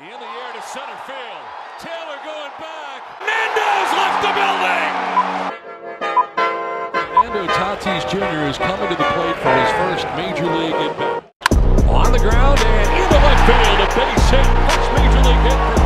In the air to center field. Taylor going back. Nando's left the building. Fernando Tatis Jr. is coming to the plate for his first major league at bat. On the ground and in the left field, a base hit. First major league hit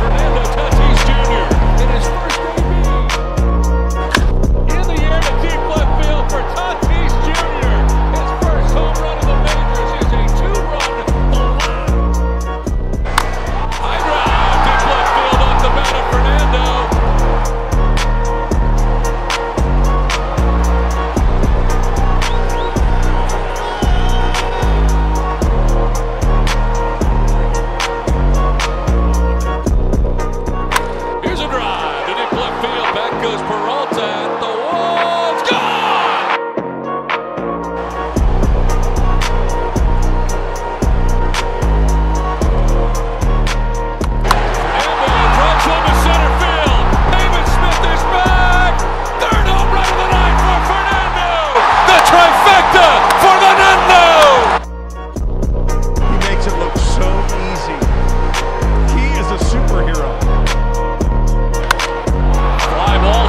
goes Perron.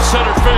center field.